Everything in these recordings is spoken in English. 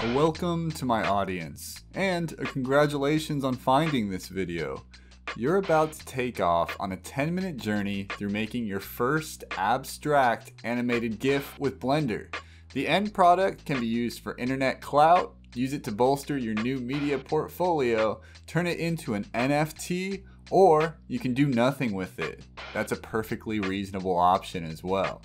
A welcome to my audience, and a congratulations on finding this video. You're about to take off on a 10 minute journey through making your first abstract animated GIF with Blender. The end product can be used for internet clout, use it to bolster your new media portfolio, turn it into an NFT, or you can do nothing with it. That's a perfectly reasonable option as well.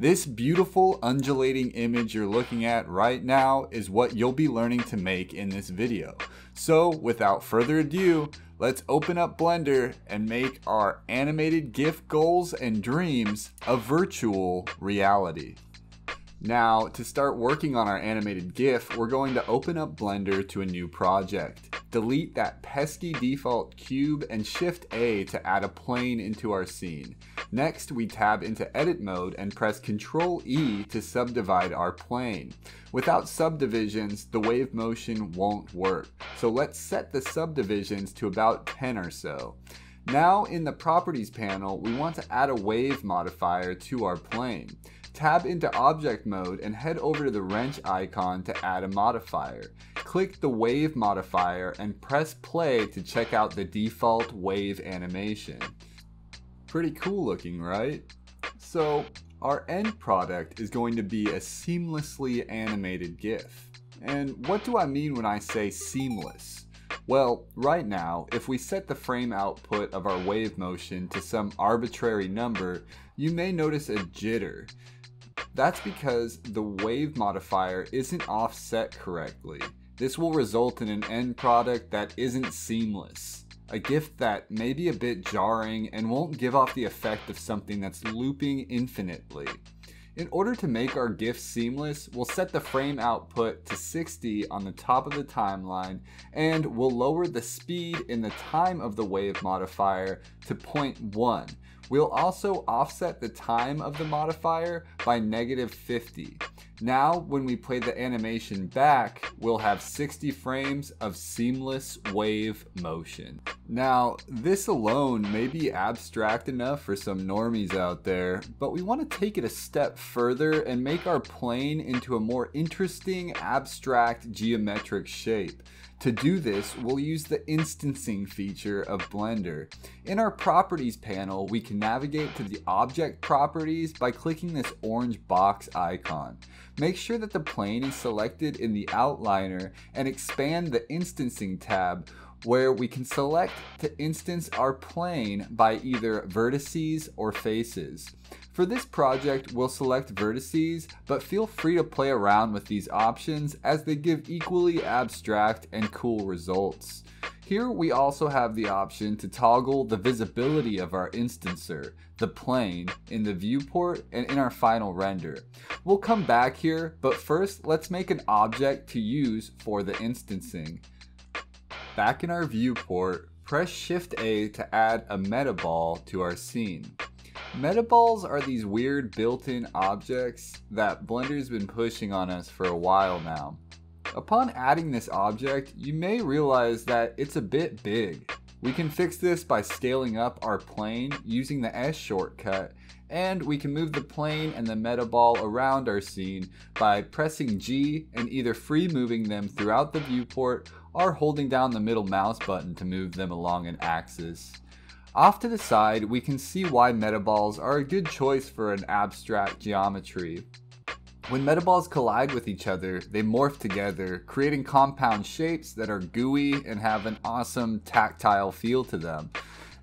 This beautiful undulating image you're looking at right now is what you'll be learning to make in this video. So without further ado, let's open up Blender and make our animated GIF goals and dreams a virtual reality. Now, to start working on our animated GIF, we're going to open up Blender to a new project. Delete that pesky default cube and Shift A to add a plane into our scene. Next, we tab into edit mode and press Ctrl E to subdivide our plane. Without subdivisions, the wave motion won't work. So let's set the subdivisions to about 10 or so. Now in the properties panel, we want to add a wave modifier to our plane. Tab into object mode and head over to the wrench icon to add a modifier. Click the wave modifier and press play to check out the default wave animation. Pretty cool looking, right? So our end product is going to be a seamlessly animated GIF. And what do I mean when I say seamless? Well, right now, if we set the frame output of our wave motion to some arbitrary number, you may notice a jitter. That's because the wave modifier isn't offset correctly. This will result in an end product that isn't seamless a gift that may be a bit jarring and won't give off the effect of something that's looping infinitely. In order to make our GIF seamless, we'll set the frame output to 60 on the top of the timeline and we'll lower the speed in the time of the wave modifier to 0.1. We'll also offset the time of the modifier by negative 50. Now, when we play the animation back, we'll have 60 frames of seamless wave motion. Now, this alone may be abstract enough for some normies out there, but we want to take it a step further and make our plane into a more interesting, abstract geometric shape. To do this, we'll use the instancing feature of Blender. In our properties panel, we can navigate to the object properties by clicking this orange box icon. Make sure that the plane is selected in the outliner and expand the instancing tab where we can select to instance our plane by either vertices or faces. For this project, we'll select vertices, but feel free to play around with these options as they give equally abstract and cool results. Here we also have the option to toggle the visibility of our instancer, the plane, in the viewport and in our final render. We'll come back here, but first let's make an object to use for the instancing. Back in our viewport, press Shift A to add a metaball to our scene. Metaballs are these weird built-in objects that Blender's been pushing on us for a while now. Upon adding this object, you may realize that it's a bit big. We can fix this by scaling up our plane using the S shortcut, and we can move the plane and the metaball around our scene by pressing G and either free moving them throughout the viewport or holding down the middle mouse button to move them along an axis. Off to the side, we can see why metaballs are a good choice for an abstract geometry. When metaballs collide with each other, they morph together, creating compound shapes that are gooey and have an awesome tactile feel to them.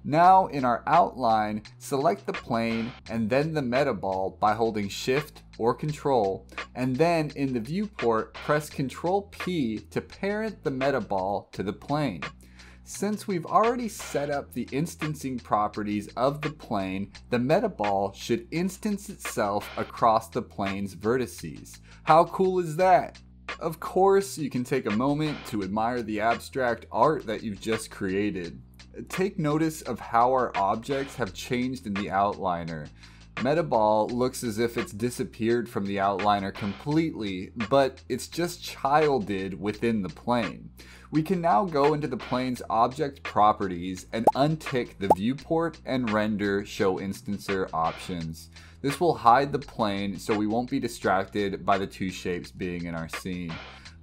Now in our outline, select the plane and then the metaball by holding shift or control, and then in the viewport, press control P to parent the metaball to the plane. Since we've already set up the instancing properties of the plane, the metaball should instance itself across the plane's vertices. How cool is that? Of course, you can take a moment to admire the abstract art that you've just created. Take notice of how our objects have changed in the outliner. Metaball looks as if it's disappeared from the outliner completely, but it's just childed within the plane. We can now go into the plane's object properties and untick the viewport and render show instancer options. This will hide the plane so we won't be distracted by the two shapes being in our scene.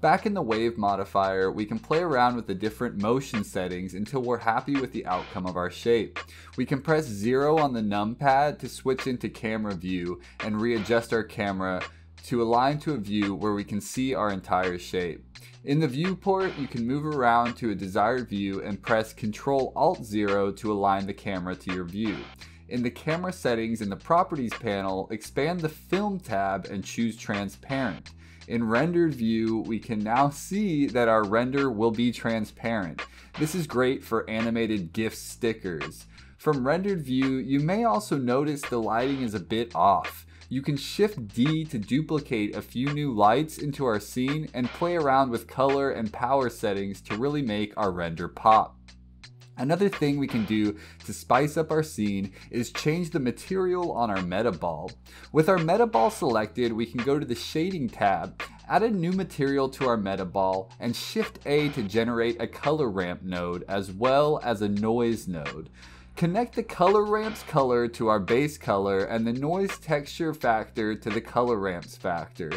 Back in the wave modifier, we can play around with the different motion settings until we're happy with the outcome of our shape. We can press 0 on the numpad to switch into camera view and readjust our camera to align to a view where we can see our entire shape. In the viewport, you can move around to a desired view and press Ctrl Alt 0 to align the camera to your view. In the camera settings in the properties panel, expand the film tab and choose transparent. In rendered view, we can now see that our render will be transparent. This is great for animated GIF stickers. From rendered view, you may also notice the lighting is a bit off. You can shift D to duplicate a few new lights into our scene and play around with color and power settings to really make our render pop. Another thing we can do to spice up our scene is change the material on our metaball. With our metaball selected, we can go to the shading tab, add a new material to our metaball, and shift A to generate a color ramp node as well as a noise node. Connect the color ramp's color to our base color and the noise texture factor to the color ramp's factor.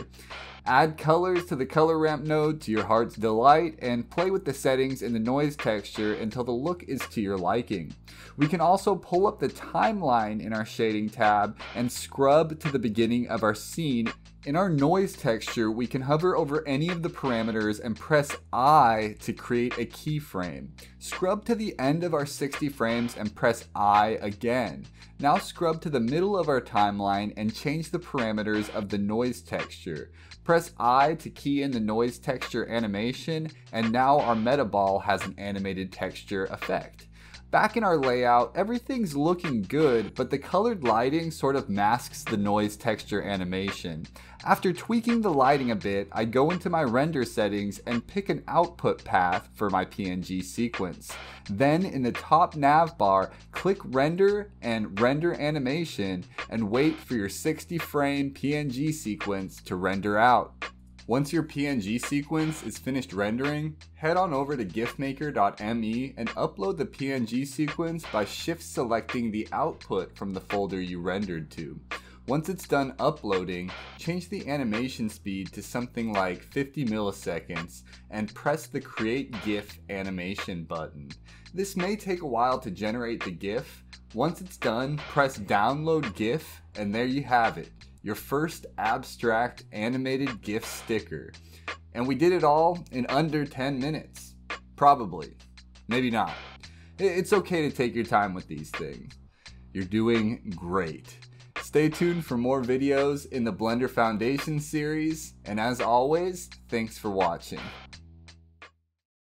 Add colors to the color ramp node to your heart's delight and play with the settings in the noise texture until the look is to your liking. We can also pull up the timeline in our shading tab and scrub to the beginning of our scene in our noise texture, we can hover over any of the parameters and press I to create a keyframe. Scrub to the end of our 60 frames and press I again. Now scrub to the middle of our timeline and change the parameters of the noise texture. Press I to key in the noise texture animation and now our metaball has an animated texture effect. Back in our layout, everything's looking good, but the colored lighting sort of masks the noise texture animation. After tweaking the lighting a bit, I go into my render settings and pick an output path for my PNG sequence. Then in the top nav bar, click render and render animation and wait for your 60 frame PNG sequence to render out. Once your PNG sequence is finished rendering, head on over to gifmaker.me and upload the PNG sequence by shift selecting the output from the folder you rendered to. Once it's done uploading, change the animation speed to something like 50 milliseconds and press the Create GIF animation button. This may take a while to generate the GIF. Once it's done, press Download GIF and there you have it your first abstract animated GIF sticker. And we did it all in under 10 minutes. Probably. Maybe not. It's okay to take your time with these things. You're doing great. Stay tuned for more videos in the Blender Foundation series, and as always, thanks for watching.